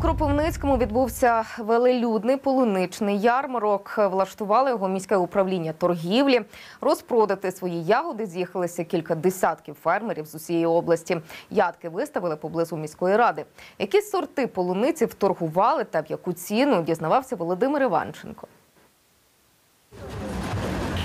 Кропивницькому відбувся велелюдний полуничний ярмарок. Влаштували його міське управління торгівлі. Розпродати свої ягоди з'їхалися кілька десятків фермерів з усієї області. Ядки виставили поблизу міської ради. Які сорти полуниці вторгували та в яку ціну дізнавався Володимир Іванченко.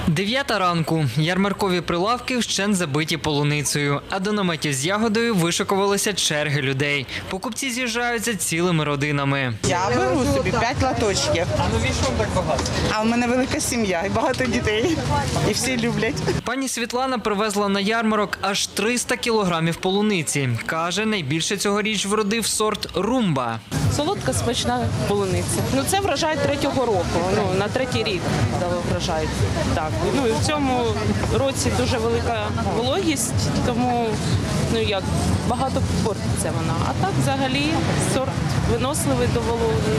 Дев'ята ранку. Ярмаркові прилавки вщент забиті полуницею, а до наметів з ягодою вишикувалися черги людей. Покупці з'їжджаються цілими родинами. Я беру собі 5 латочків. А навіщо так багато? А в мене велика сім'я і багато дітей. І всі люблять. Пані Світлана привезла на ярмарок аж 300 кілограмів полуниці. Каже, найбільше цьогоріч вродив сорт румба. Солодка смачна полуниця. Ну це врожай третього року. Ну на третій рік дали. Так ну і в цьому році дуже велика вологість, тому ну як багато портиться вона. А так взагалі сорт виносливий до вологи,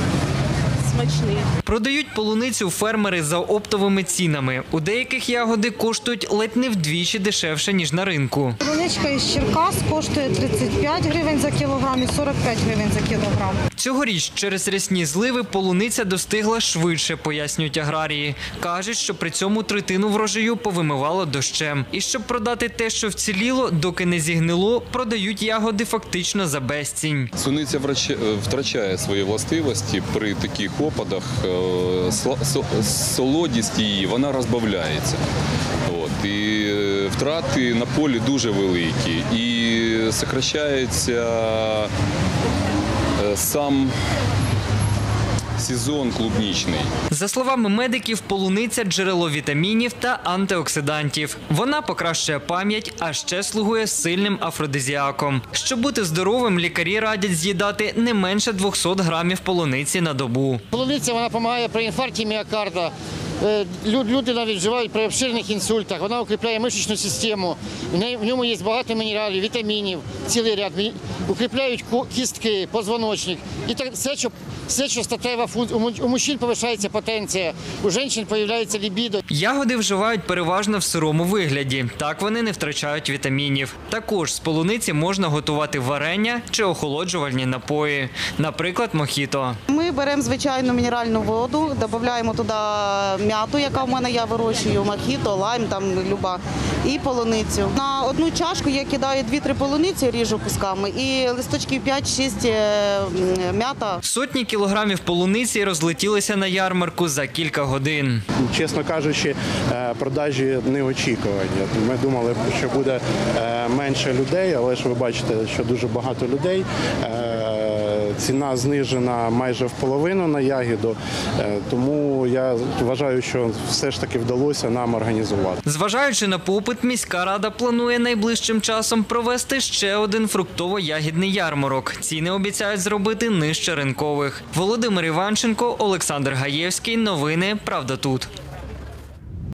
смачний. Продають полуницю фермери за оптовими цінами. У деяких ягоди коштують ледь не вдвічі дешевше ніж на ринку. Полуничка із Черкас коштує 35 гривень за кілограм і 45 гривень за кілограм. Цьогоріч через рясні зливи полуниця достигла швидше, пояснюють аграрії. Кажуть, що при цьому третину врожаю повимивало дощем. І щоб продати те, що вціліло, доки не зігнило, продають ягоди фактично за безцінь. Суниця врач- е, втрачає свої властивості при таких опадах. Е, Солодість її вона розбавляється. От, і е, втрати на полі дуже великі. І сокращається е, сам сезон клубнічний. За словами медиків, полуниця джерело вітамінів та антиоксидантів. Вона покращує пам'ять, а ще слугує сильним афродизіаком. Щоб бути здоровим, лікарі радять з'їдати не менше 200 грамів полуниці на добу. Полуниця вона допомагає при інфаркті міокарда. Е, лю- Люди навіть вживають при обширних інсультах. Вона укріпляє мишечну систему. В ньому є багато мінералів, вітамінів, цілий ряд. Укріпляють кістки, позвоночник. І так все, що все, що статева функція. У мужчин повишається потенція, у жінок з'являється лібідо. Ягоди вживають переважно в сирому вигляді. Так вони не втрачають вітамінів. Також з полуниці можна готувати варення чи охолоджувальні напої, наприклад, мохіто. Ми беремо звичайну мінеральну воду, додаємо туди м'яту, яка в мене я вирощую, мохіто, лайм, там люба, і полуницю. На одну чашку я кидаю 2-3 полуниці, ріжу кусками, і листочків 5-6 е, м'ята. Сотні кілограмів полуниці розлетілися на ярмарку за кілька годин. чесно кажучи, е, продажі неочікувані. Ми думали, що буде е, менше людей, але ж ви бачите, що дуже багато людей. Ціна знижена майже в половину на ягіду, Е, тому я вважаю, що все ж таки вдалося нам організувати. Зважаючи на попит, міська рада планує найближчим часом провести ще один фруктово-ягідний ярмарок. Ціни обіцяють зробити нижче ринкових. Володимир Іванченко, Олександр Гаєвський. Новини Правда тут.